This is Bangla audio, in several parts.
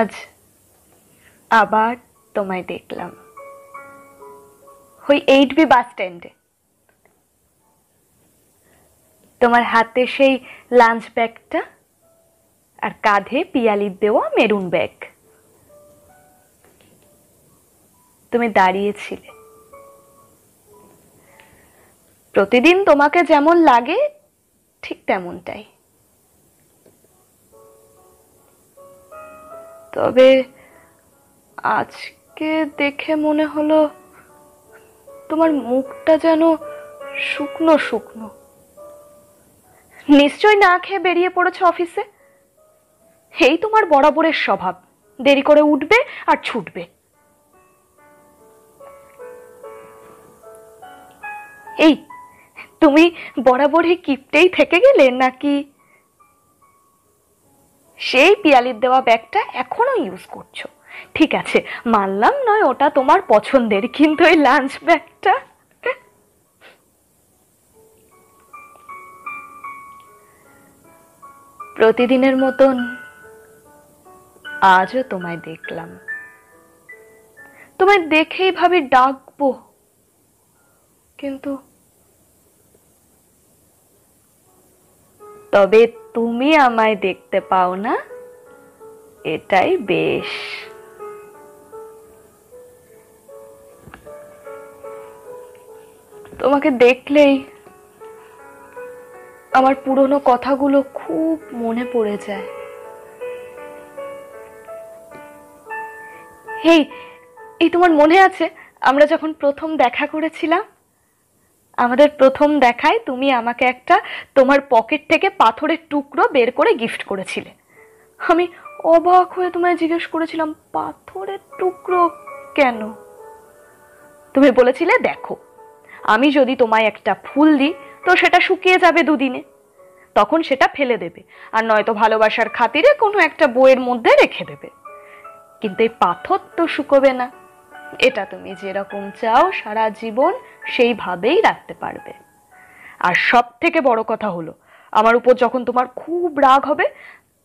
আজ আবার তোমায় দেখলাম। ওই এইট বি বাস স্ট্যান্ডে। তোমার হাতে সেই লাঞ্চ ব্যাগটা আর কাঁধে পিয়ালির দেওয়া মেরুন ব্যাগ। তুমি দাঁড়িয়েছিলে। প্রতিদিন তোমাকে যেমন লাগে, ঠিক তেমনটাই। তবে আজকে দেখে মনে হলো তোমার মুখটা যেন শুকনো শুকনো। নিশ্চয় না খেয়ে বেরিয়ে পড়েছ অফিসে? এই তোমার বরাবরের স্বভাব। দেরি করে উঠবে আর ছুটবে। এই, তুমি বরাবরই কিপটেই থেকে গেলে নাকি সেই পিয়ালির দেওয়া ব্যাগটা এখনও ইউজ করছ। ঠিক আছে, মানলাম নয় ওটা তোমার পছন্দের, কিন্তু ওই লাঞ্চ ব্যাগটা প্রতিদিনের মতন আজও তোমায় দেখলাম। তোমায় দেখেই ভাবি ডাকবো, কিন্তু তবে তুমি আমায় দেখতে পাও না? এটাই বেশ। তোমাকে দেখলেই আমার পুরনো কথাগুলো খুব মনে পড়ে যায়। এই এই তোমার মনে আছে আমরা যখন প্রথম দেখা করেছিলাম? আমাদের প্রথম দেখায় তুমি আমাকে একটা তোমার পকেট থেকে পাথরের টুকরো বের করে গিফট করেছিলে। আমি অবাক হয়ে তোমায় জিজ্ঞেস করেছিলাম, পাথরের টুকরো কেন? তুমি বলেছিলে, দেখো, আমি যদি তোমায় একটা ফুল দিই, তো সেটা শুকিয়ে যাবে দুদিনে। তখন সেটা ফেলে দেবে, আর নয়তো ভালোবাসার খাতিরে কোনো একটা বইয়ের মধ্যে রেখে দেবে। কিন্তু এই পাথর তো শুকোবে না। এটা তুমি যেরকম চাও সারা জীবন, সেইভাবেই রাখতে পারবে। আর সব থেকে বড় কথা হলো, আমার উপর যখন তোমার খুব রাগ হবে,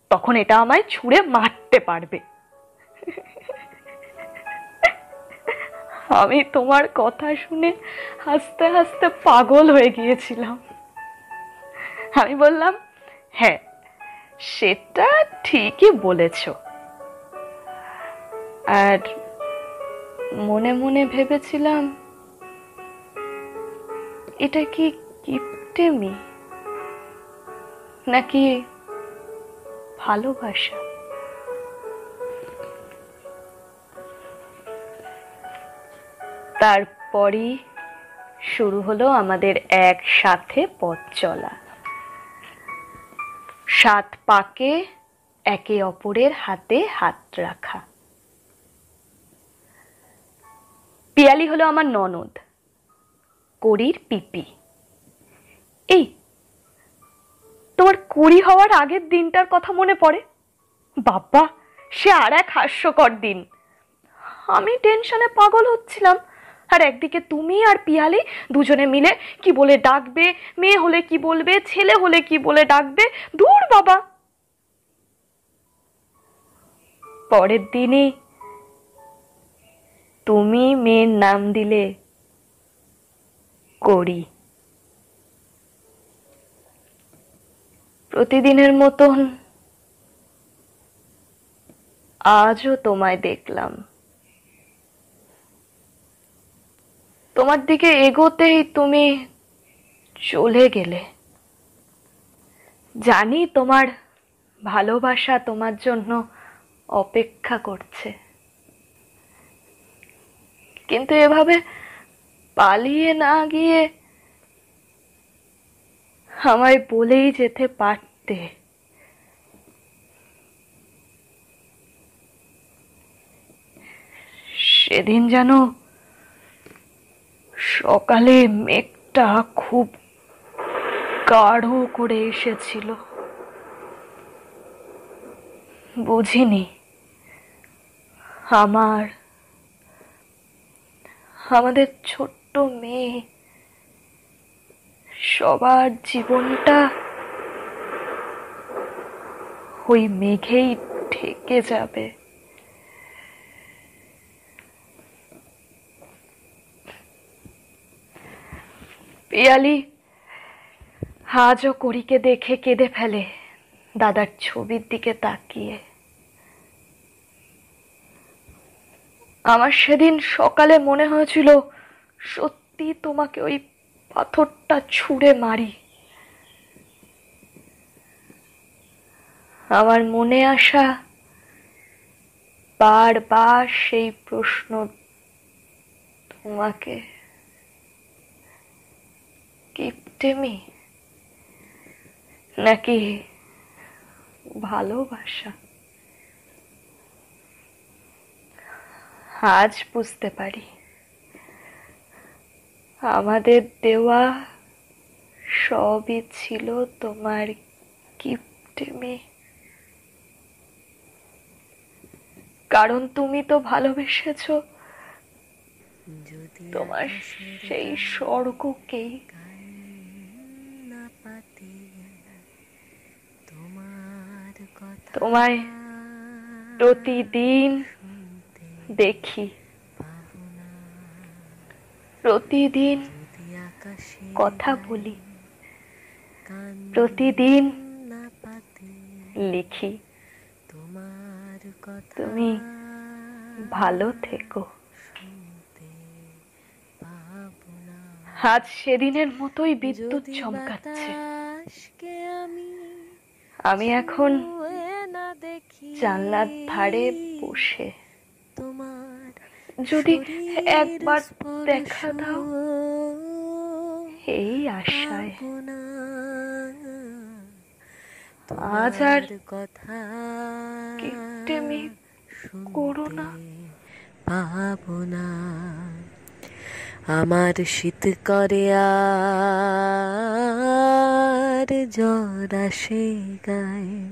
তখন এটা আমায় ছুঁড়ে মারতে পারবে। আমি তোমার কথা শুনে হাসতে হাসতে পাগল হয়ে গিয়েছিলাম। আমি বললাম হ্যাঁ সেটা ঠিকই বলেছ। আর মনে মনে ভেবেছিলাম, এটা কি কিপটেমি? নাকি ভালোবাসা? তারপরই শুরু হলো আমাদের একসাথে পথ চলা। সাত পাকে একে অপরের হাতে হাত রাখা। পিয়ালি হলো আমার ননদ। করির পিপি। এই, তোমার কুড়ি হওয়ার আগের দিনটার কথা মনে পড়ে? বাবা, সে আর এক হাস্যকর দিন। আমি টেনশনে পাগল হচ্ছিলাম। আর একদিকে তুমি আর পিয়ালি দুজনে মিলে কি বলে ডাকবে, মেয়ে হলে কি বলবে, ছেলে হলে কি বলে ডাকবে, দূর বাবা। পরের দিনই তুমি মেয়ের নাম দিলে করি। প্রতিদিনের মতন আজও তোমায় দেখলাম। তোমার দিকে এগোতেই তুমি চলে গেলে। জানি তোমার ভালোবাসা তোমার জন্য অপেক্ষা করছে। কিন্তু এভাবে পালিয়ে না গিয়ে আমায় বলেই যেতে পারতে। সেদিন যেন সকালে মেঘটা খুব গাঢ় করে এসেছিল। বুঝিনি, আমার আমাদের ছোট্ট মেয়ে, সবার জীবনটা ওই মেঘেই ঢেকে যাবে। পিয়ালি, আজও করিকে দেখে কেঁদে ফেলে। দাদার ছবির দিকে তাকিয়ে। আমার সেদিন সকালে মনে হয়েছিল, সত্যি তোমাকে ওই পাথরটা ছুঁড়ে মারি। আমার মনে আসা বারবার সেই প্রশ্ন তোমাকে। কিপটেমি নাকি ভালোবাসা? আজ বুঝতে পারি। আমাদের দেওয়া সবই ছিল তোমার কিপটেমি কারণ তুমি তো ভালোবেসেছো। যদি তোমার সেই স্বর্গকেই তোমার তোমায় প্রতিদিন দেখি। প্রতিদিন আকাশে কথা বলি। প্রতিদিন লিখি। তোমার কথা তুমি ভালো থেকো। আজ সেদিনের মতোই বিদ্যুৎ চমকাচ্ছে। আমি এখন জানলার ধারে বসে। যদি একবার দেখা দাও এই আশায়। আজ আর কিপটেমি করো না। পাবো না আমার শীত করে আর জ্বর আসে গায়ে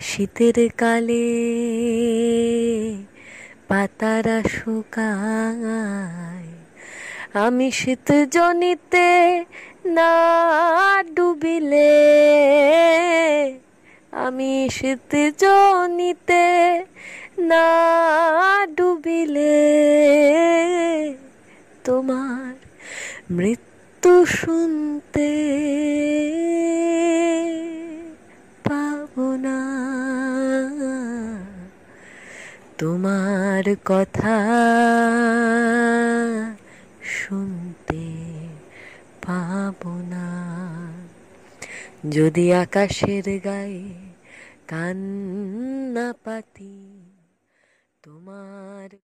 শীতের কালে পাতারা শুকায়। আমি শীত জনিতে না ডুবিলে, আমি শীত জনিতে না ডুবিলে। তোমার মৃত্যু শুনতে তোমার কথা শুনতে পাব না। যদি আকাশের গায়ে কান্না পাতি তোমার